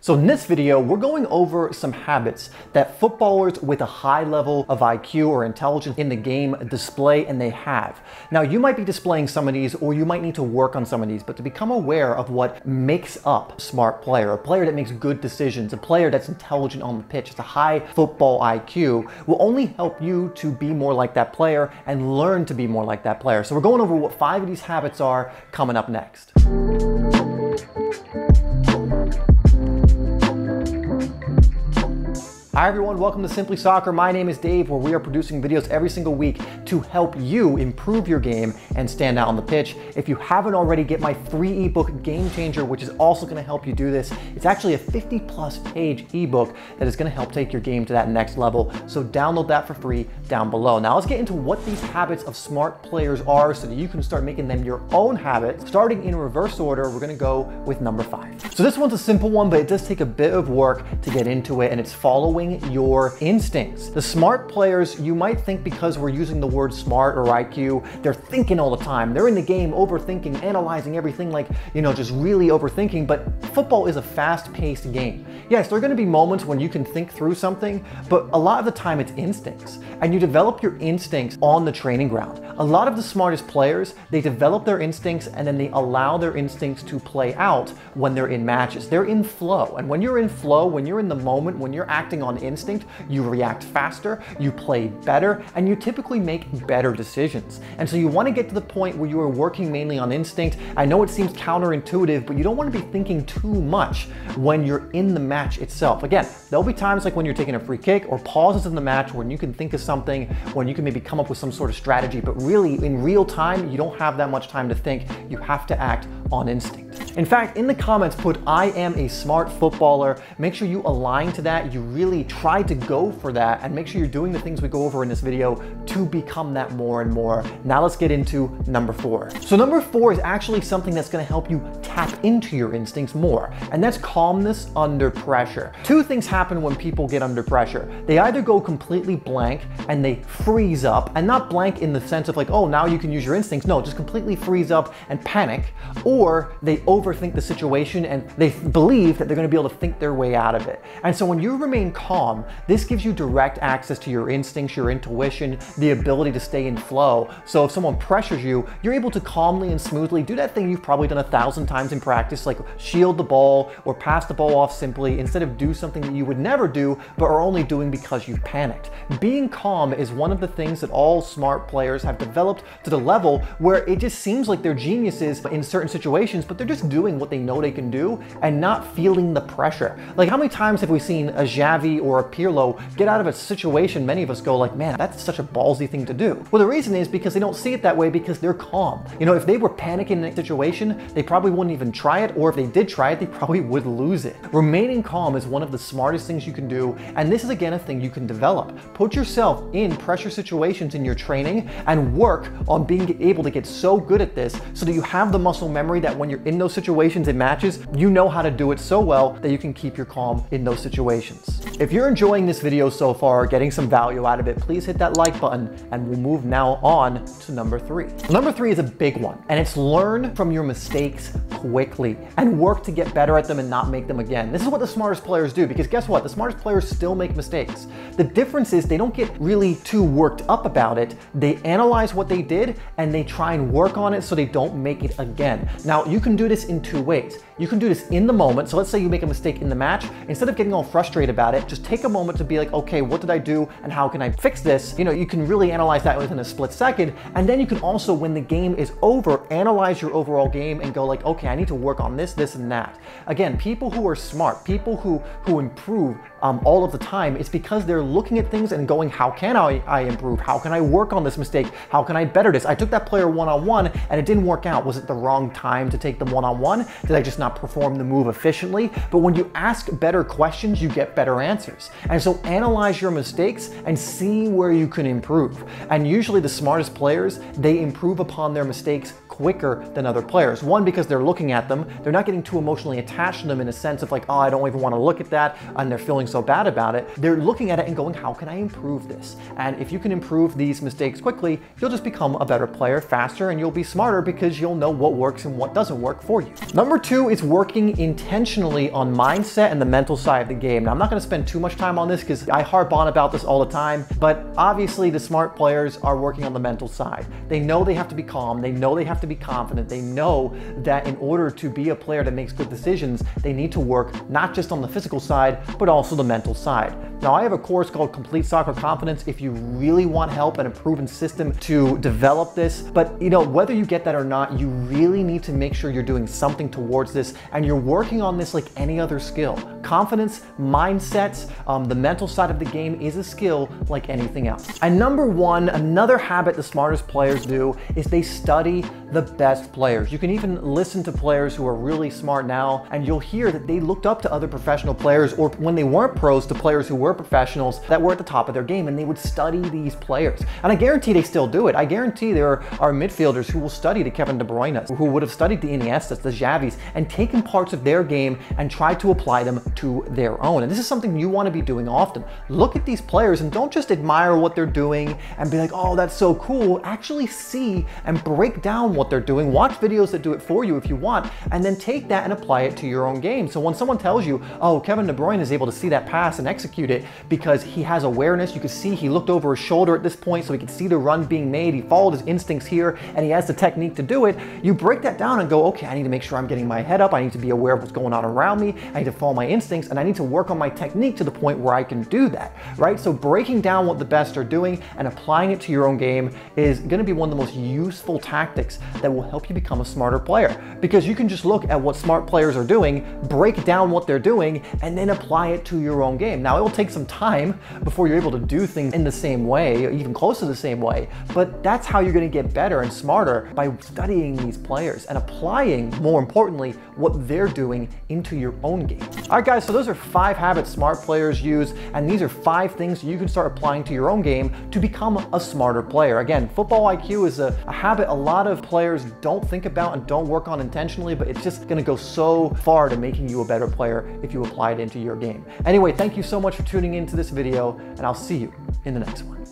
So in this video, we're going over some habits that footballers with a high level of IQ or intelligence in the game display and they have. Now you might be displaying some of these or you might need to work on some of these, but to become aware of what makes up a smart player, a player that makes good decisions, a player that's intelligent on the pitch, it's a high football IQ, will only help you to be more like that player and learn to be more like that player. So we're going over what five of these habits are coming up next. Hi everyone, welcome to Simply Soccer. My name is Dave, where we are producing videos every single week to help you improve your game and stand out on the pitch. If you haven't already, get my free ebook, Game Changer, which is also gonna help you do this. It's actually a 50 plus page ebook that is gonna help take your game to that next level. So download that for free down below. Now let's get into what these habits of smart players are so that you can start making them your own habits. Starting in reverse order, we're gonna go with number five. So this one's a simple one, but it does take a bit of work to get into it and it's following your instincts. The smart players, you might think because we're using the word smart or IQ, they're thinking all the time. They're in the game overthinking, analyzing everything like, you know, just really overthinking. But football is a fast paced game. Yes, there are going to be moments when you can think through something, but a lot of the time it's instincts. And you develop your instincts on the training ground. A lot of the smartest players, they develop their instincts and then they allow their instincts to play out when they're in matches. They're in flow. And when you're in flow, when you're in the moment, when you're acting on instinct, you react faster, you play better, and you typically make better decisions. And so you want to get to the point where you are working mainly on instinct. I know it seems counterintuitive, but you don't want to be thinking too much when you're in the match itself. Again, there'll be times like when you're taking a free kick or pauses in the match when you can think of something, when you can maybe come up with some sort of strategy, but really in real time, you don't have that much time to think. You have to act on instinct. In fact, in the comments, put I am a smart footballer. Make sure you align to that. You really try to go for that and make sure you're doing the things we go over in this video to become that more and more. Now let's get into number four. So number four is actually something that's gonna help you tap into your instincts more, and that's calmness under pressure. Two things happen when people get under pressure. They either go completely blank and they freeze up, and not blank in the sense of like, oh, now you can use your instincts. No, just completely freeze up and panic, or they overthink the situation and they believe that they're gonna be able to think their way out of it. And so when you remain calm, this gives you direct access to your instincts, your intuition, the ability to stay in flow. So if someone pressures you, you're able to calmly and smoothly do that thing you've probably done a thousand times in practice, like shield the ball or pass the ball off simply instead of do something that you would never do, but are only doing because you've panicked. Being calm is one of the things that all smart players have developed to the level where it just seems like they're geniuses in certain situations, but they're just just doing what they know they can do and not feeling the pressure. Like how many times have we seen a Xavi or a Pirlo get out of a situation many of us go like, man, that's such a ballsy thing to do. Well, the reason is because they don't see it that way because they're calm. You know, if they were panicking in a situation, they probably wouldn't even try it, or if they did try it, they probably would lose it. Remaining calm is one of the smartest things you can do, and this is again a thing you can develop. Put yourself in pressure situations in your training and work on being able to get so good at this so that you have the muscle memory that when you're in those situations in matches, you know how to do it so well that you can keep your calm in those situations. If you're enjoying this video so far, getting some value out of it, please hit that like button and we'll move now on to number three. Number three is a big one and it's learn from your mistakes quickly and work to get better at them and not make them again. This is what the smartest players do because guess what? The smartest players still make mistakes. The difference is they don't get really too worked up about it. They analyze what they did and they try and work on it so they don't make it again. Now you can do this in two ways. You can do this in the moment. So let's say you make a mistake in the match. Instead of getting all frustrated about it, just take a moment to be like, okay, what did I do and how can I fix this? You know, you can really analyze that within a split second. And then you can also, when the game is over, analyze your overall game and go like, okay, I need to work on this, this, and that. Again, people who are smart, people who, who improve um, all of the time, it's because they're looking at things and going, how can I, I improve? How can I work on this mistake? How can I better this? I took that player one-on-one -on -one and it didn't work out. Was it the wrong time to take them one-on-one? -on -one? Did I just not perform the move efficiently? But when you ask better questions, you get better answers. And so analyze your mistakes and see where you can improve. And usually the smartest players, they improve upon their mistakes quicker than other players. One, because they're looking at them, they're not getting too emotionally attached to them in a sense of like, oh, I don't even want to look at that, and they're feeling so bad about it. They're looking at it and going, how can I improve this? And if you can improve these mistakes quickly, you'll just become a better player faster and you'll be smarter because you'll know what works and what doesn't work for you. Number two is working intentionally on mindset and the mental side of the game. Now, I'm not gonna spend too much time on this because I harp on about this all the time, but obviously the smart players are working on the mental side. They know they have to be calm, they know they have to be confident, they know that in order to be a player that makes good decisions, they need to work not just on the physical side, but also the mental side. Now, I have a course called Complete Soccer Confidence if you really want help and a proven system to develop this. But you know, whether you get that or not, you really need to make sure you're doing something towards this and you're working on this like any other skill. Confidence, mindsets, um, the mental side of the game is a skill like anything else. And number one, another habit the smartest players do is they study the best players. You can even listen to players who are really smart now and you'll hear that they looked up to other professional players or when they weren't pros to players who were professionals that were at the top of their game and they would study these players. And I guarantee they still do it. I guarantee there are midfielders who will study the Kevin De Bruyne, who would have studied the Iniestas, the Xavis, and taken parts of their game and tried to apply them to their own. And this is something you want to be doing often. Look at these players and don't just admire what they're doing and be like, oh, that's so cool. Actually see and break down what they're doing. Watch videos that do it for you if you want, and then take that and apply it to your own game. So when someone tells you, oh, Kevin De Bruyne is able to see that pass and execute it, it because he has awareness. You can see he looked over his shoulder at this point so he could see the run being made. He followed his instincts here and he has the technique to do it. You break that down and go, okay, I need to make sure I'm getting my head up. I need to be aware of what's going on around me. I need to follow my instincts and I need to work on my technique to the point where I can do that, right? So breaking down what the best are doing and applying it to your own game is going to be one of the most useful tactics that will help you become a smarter player because you can just look at what smart players are doing, break down what they're doing, and then apply it to your own game. Now, it will take take some time before you're able to do things in the same way, even close to the same way. But that's how you're gonna get better and smarter by studying these players and applying, more importantly, what they're doing into your own game. All right, guys, so those are five habits smart players use, and these are five things you can start applying to your own game to become a smarter player. Again, football IQ is a, a habit a lot of players don't think about and don't work on intentionally, but it's just gonna go so far to making you a better player if you apply it into your game. Anyway, thank you so much for tuning tuning into this video, and I'll see you in the next one.